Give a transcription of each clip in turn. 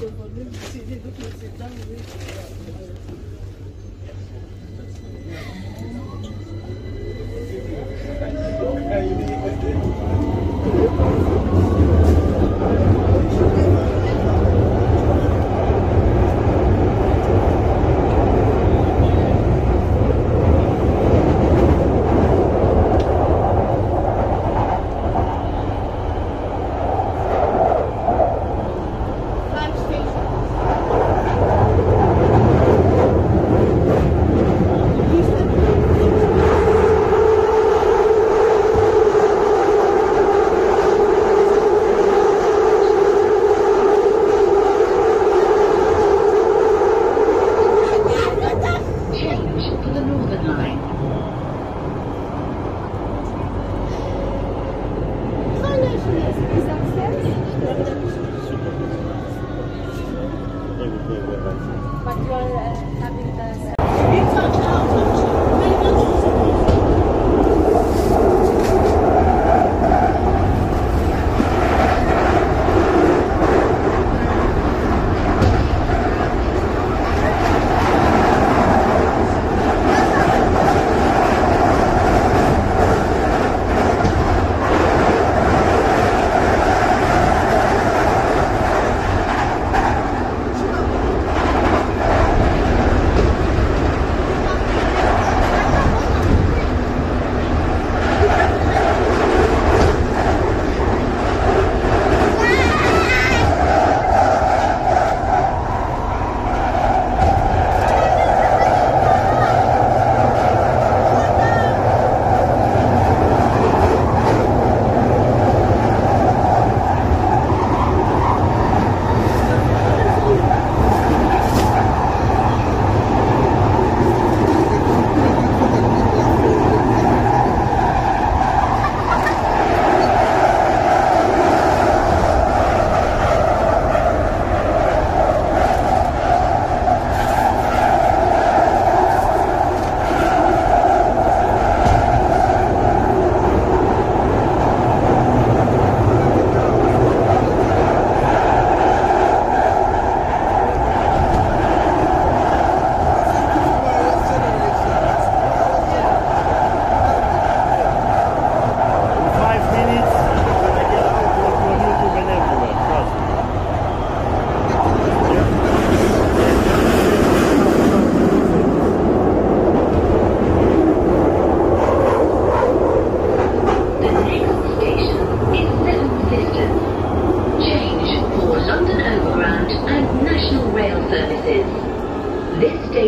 Change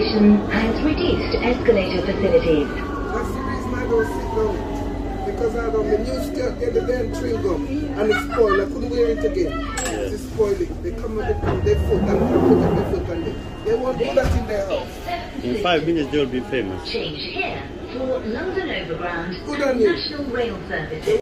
station has reduced escalator facilities. That's the reason I don't sit down. Because I don't, my new skirt get the damn chewing gum and it's spoiled. I couldn't wear it again. It's spoiling. They come with the, their foot and I put up their foot and they, they won't do that in their house. In five minutes, they'll be famous. Change here for London Overground Good on you. National Rail services.